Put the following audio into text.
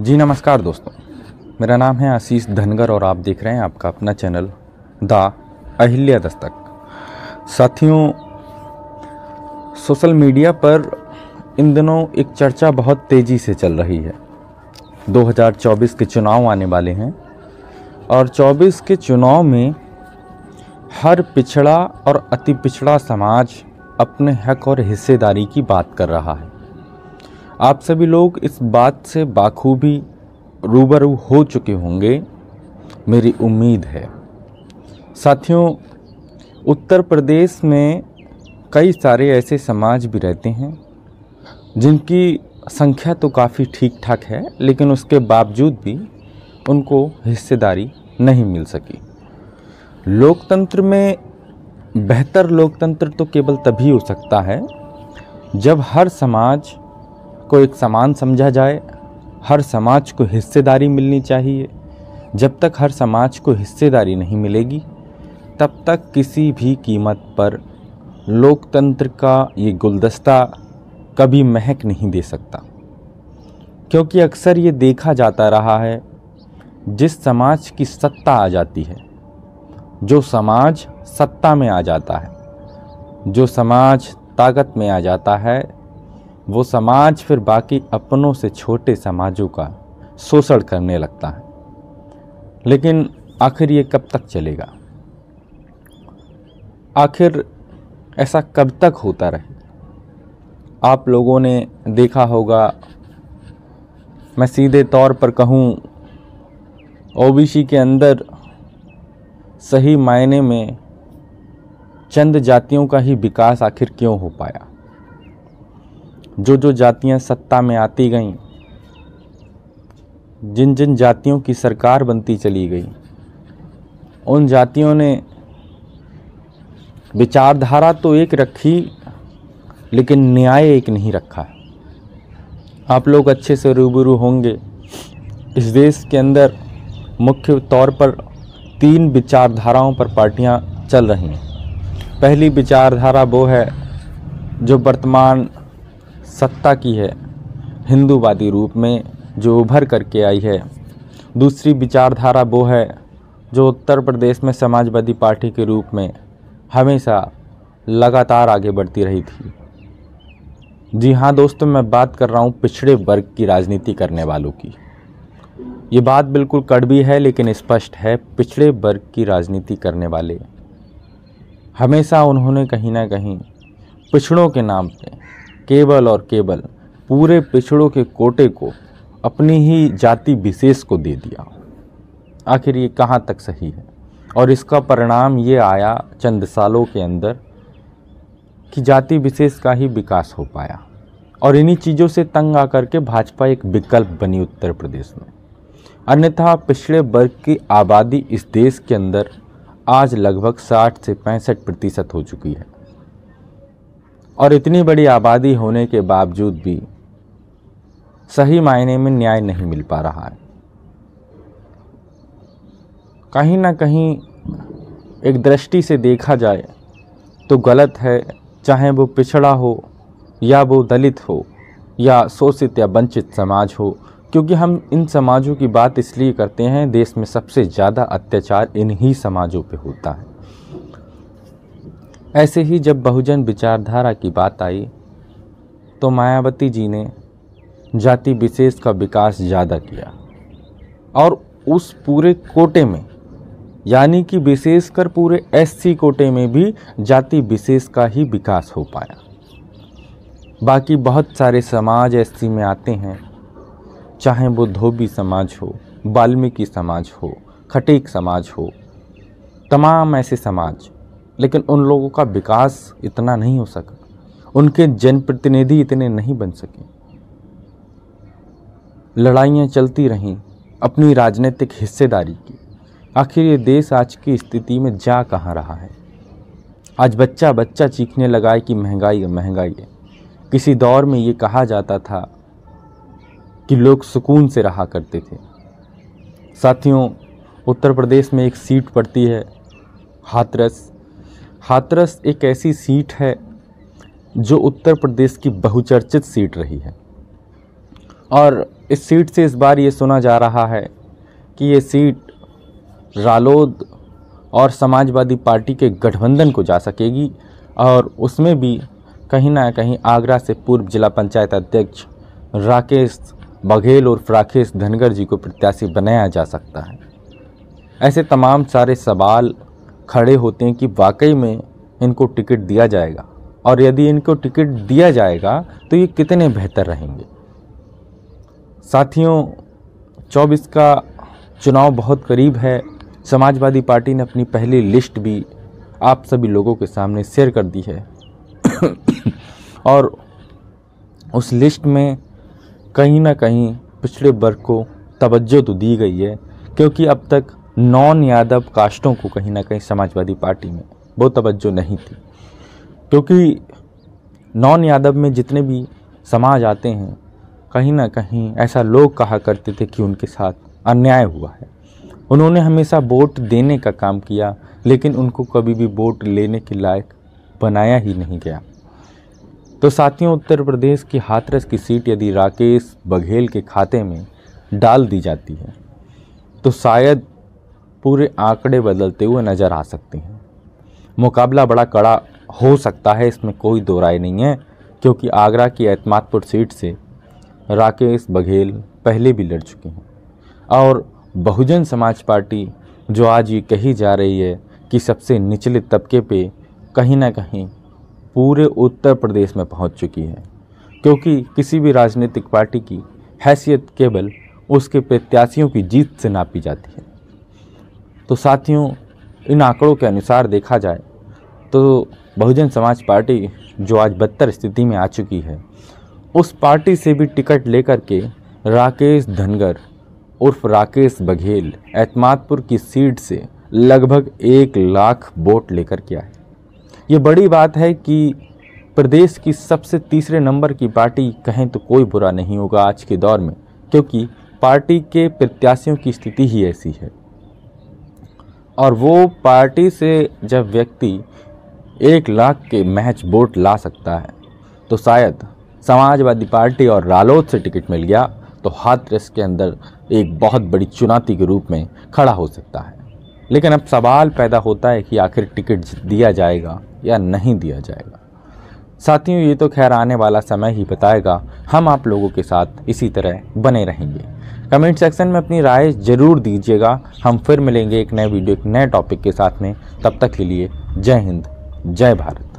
जी नमस्कार दोस्तों। मेरा नाम है आशीष धनगर और आप देख रहे हैं आपका अपना चैनल द अहिल्या दस्तक। साथियों, सोशल मीडिया पर इन दिनों एक चर्चा बहुत तेज़ी से चल रही है। 2024 के चुनाव आने वाले हैं और 24 के चुनाव में हर पिछड़ा और अति पिछड़ा समाज अपने हक और हिस्सेदारी की बात कर रहा है। आप सभी लोग इस बात से बाखूबी रूबरू हो चुके होंगे। मेरी उम्मीद है। साथियों, उत्तर प्रदेश में कई सारे ऐसे समाज भी रहते हैं, जिनकी संख्या तो काफ़ी ठीक ठाक है, लेकिन उसके बावजूद भी उनको हिस्सेदारी नहीं मिल सकी। लोकतंत्र में बेहतर लोकतंत्र तो केवल तभी हो सकता है जब हर समाज को एक समान समझा जाए, हर समाज को हिस्सेदारी मिलनी चाहिए। जब तक हर समाज को हिस्सेदारी नहीं मिलेगी, तब तक किसी भी कीमत पर लोकतंत्र का ये गुलदस्ता कभी महक नहीं दे सकता। क्योंकि अक्सर ये देखा जाता रहा है, जिस समाज की सत्ता आ जाती है, जो समाज सत्ता में आ जाता है, जो समाज ताकत में आ जाता है वो समाज फिर बाकी अपनों से छोटे समाजों का शोषण करने लगता है। लेकिन आखिर ये कब तक चलेगा? आखिर ऐसा कब तक होता रहे? आप लोगों ने देखा होगा, मैं सीधे तौर पर कहूँ, ओबीसी के अंदर सही मायने में चंद जातियों का ही विकास आखिर क्यों हो पाया? जो जो जातियाँ सत्ता में आती गईं जिन जिन जातियों की सरकार बनती चली गई, उन जातियों ने विचारधारा तो एक रखी, लेकिन न्याय एक नहीं रखा। आप लोग अच्छे से रूबरू होंगे। इस देश के अंदर मुख्य तौर पर तीन विचारधाराओं पर पार्टियाँ चल रही हैं। पहली विचारधारा वो है, जो वर्तमान सत्ता की है, हिंदूवादी रूप में जो उभर करके आई है। दूसरी विचारधारा वो है, जो उत्तर प्रदेश में समाजवादी पार्टी के रूप में हमेशा लगातार आगे बढ़ती रही थी। जी हाँ दोस्तों, मैं बात कर रहा हूँ पिछड़े वर्ग की राजनीति करने वालों की। ये बात बिल्कुल कड़वी है, लेकिन स्पष्ट है, पिछड़े वर्ग की राजनीति करने वाले हमेशा उन्होंने कहीं ना कहीं पिछड़ों के नाम पे केवल और केवल पूरे पिछड़ों के कोटे को, अपनी ही जाति विशेष को दे दिया। आखिर ये कहाँ तक सही है? और इसका परिणाम ये आया चंद सालों के अंदर कि जाति विशेष का ही विकास हो पाया। और इन्हीं चीज़ों से तंग आकर के भाजपा एक विकल्प बनी उत्तर प्रदेश में। अन्यथा पिछड़े वर्ग की आबादी इस देश के अंदर आज लगभग 60 से पैंसठ प्रतिशत हो चुकी है। और इतनी बड़ी आबादी होने के बावजूद भी सही मायने में न्याय नहीं मिल पा रहा है। कहीं ना कहीं एक दृष्टि से देखा जाए तो गलत है, चाहे वो पिछड़ा हो या वो दलित हो या शोषित या वंचित समाज हो, क्योंकि हम इन समाजों की बात इसलिए करते हैं, देश में सबसे ज़्यादा अत्याचार इन्हीं समाजों पे होता है। ऐसे ही जब बहुजन विचारधारा की बात आई तो मायावती जी ने जाति विशेष का विकास ज़्यादा किया। और उस पूरे कोटे में, यानी कि विशेषकर पूरे एससी कोटे में भी जाति विशेष का ही विकास हो पाया। बाकी बहुत सारे समाज एससी में आते हैं, चाहे वो धोबी समाज हो, वाल्मीकि समाज हो, खटीक समाज हो, तमाम ऐसे समाज लेकिन उन लोगों का विकास इतना नहीं हो सका। उनके जनप्रतिनिधि इतने नहीं बन सके। लड़ाइयाँ चलती रहीं अपनी राजनीतिक हिस्सेदारी की। आखिर ये देश आज की स्थिति में जा कहाँ रहा है? आज बच्चा बच्चा चीखने लगा है कि महँगाई है महँगाई है। किसी दौर में ये कहा जाता था कि लोग सुकून से रहा करते थे। साथियों, उत्तर प्रदेश में एक सीट पड़ती है, हाथरस। हाथरस एक ऐसी सीट है जो उत्तर प्रदेश की बहुचर्चित सीट रही है। और इस सीट से इस बार ये सुना जा रहा है कि ये सीट रालोद और समाजवादी पार्टी के गठबंधन को जा सकेगी और उसमें भी कहीं ना कहीं आगरा से पूर्व जिला पंचायत अध्यक्ष राकेश बघेल और राकेश धनगर जी को प्रत्याशी बनाया जा सकता है। ऐसे तमाम सारे सवाल खड़े होते हैं कि वाकई में इनको टिकट दिया जाएगा। और यदि इनको टिकट दिया जाएगा तो ये कितने बेहतर रहेंगे? साथियों 24 का चुनाव बहुत करीब है। समाजवादी पार्टी ने अपनी पहली लिस्ट भी आप सभी लोगों के सामने शेयर कर दी है। और उस लिस्ट में कहीं ना कहीं पिछड़े वर्ग को तवज्जो तो दी गई है, क्योंकि अब तक नॉन यादव कास्टों को कहीं ना कहीं समाजवादी पार्टी में वो तवज्जो नहीं थी। क्योंकि नॉन यादव में जितने भी समाज आते हैं, कहीं ना कहीं ऐसा लोग कहा करते थे कि उनके साथ अन्याय हुआ है। उन्होंने हमेशा वोट देने का काम किया, लेकिन उनको कभी भी वोट लेने के लायक बनाया ही नहीं गया। तो साथियों, उत्तर प्रदेश की हाथरस की सीट यदि राकेश बघेल के खाते में डाल दी जाती है तो शायद पूरे आंकड़े बदलते हुए नज़र आ सकते हैं। मुकाबला बड़ा कड़ा हो सकता है, इसमें कोई दो राय नहीं है, क्योंकि आगरा की एतमादपुर सीट से राकेश बघेल पहले भी लड़ चुके हैं। और बहुजन समाज पार्टी, जो आज ये कही जा रही है कि सबसे निचले तबके पे कहीं ना कहीं पूरे उत्तर प्रदेश में पहुँच चुकी है, क्योंकि किसी भी राजनीतिक पार्टी की हैसियत केवल उसके प्रत्याशियों की जीत से नापी जाती है। तो साथियों, इन आंकड़ों के अनुसार देखा जाए तो बहुजन समाज पार्टी जो आज बदतर स्थिति में आ चुकी है, उस पार्टी से भी टिकट लेकर के राकेश धनगर उर्फ़ राकेश बघेल एतमादपुर की सीट से लगभग एक लाख वोट लेकर के आए। ये बड़ी बात है कि प्रदेश की सबसे तीसरे नंबर की पार्टी कहें तो कोई बुरा नहीं होगा आज के दौर में, क्योंकि पार्टी के प्रत्याशियों की स्थिति ही ऐसी है। और वो पार्टी से जब व्यक्ति एक लाख के मैच वोट ला सकता है तो शायद समाजवादी पार्टी और रालोद से टिकट मिल गया तो हाथरस के अंदर एक बहुत बड़ी चुनौती के रूप में खड़ा हो सकता है। लेकिन अब सवाल पैदा होता है कि आखिर टिकट दिया जाएगा या नहीं दिया जाएगा। साथियों, ये तो खैर आने वाला समय ही बताएगा। हम आप लोगों के साथ इसी तरह बने रहेंगे। कमेंट सेक्शन में अपनी राय ज़रूर दीजिएगा। हम फिर मिलेंगे एक नए वीडियो, एक नए टॉपिक के साथ में। तब तक के लिए जय हिंद, जय भारत।